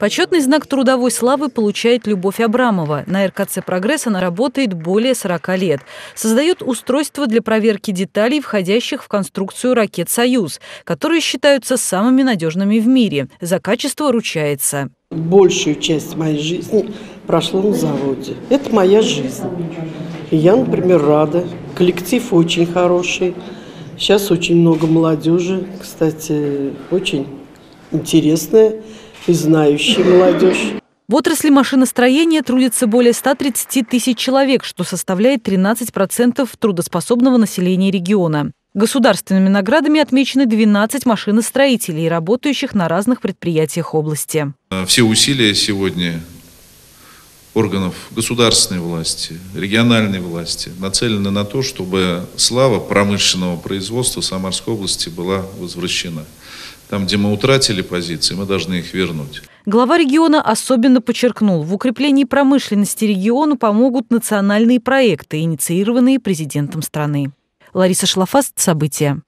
Почетный знак трудовой славы получает Любовь Абрамова. На РКЦ «Прогресс» она работает более 40 лет. Создает устройство для проверки деталей, входящих в конструкцию ракет «Союз», которые считаются самыми надежными в мире. За качество ручается. Большую часть моей жизни прошло на заводе. Это моя жизнь. Я, например, рада. Коллектив очень хороший. Сейчас очень много молодежи. Кстати, очень интересная и знающая молодежь. В отрасли машиностроения трудится более 130 тысяч человек, что составляет 13% трудоспособного населения региона. Государственными наградами отмечены 12 машиностроителей, работающих на разных предприятиях области. Все усилия сегодня органов государственной власти, региональной власти нацелены на то, чтобы слава промышленного производства Самарской области была возвращена. Там, где мы утратили позиции, мы должны их вернуть. Глава региона особенно подчеркнул, в укреплении промышленности региону помогут национальные проекты, инициированные президентом страны. Лариса Шлафаст. События.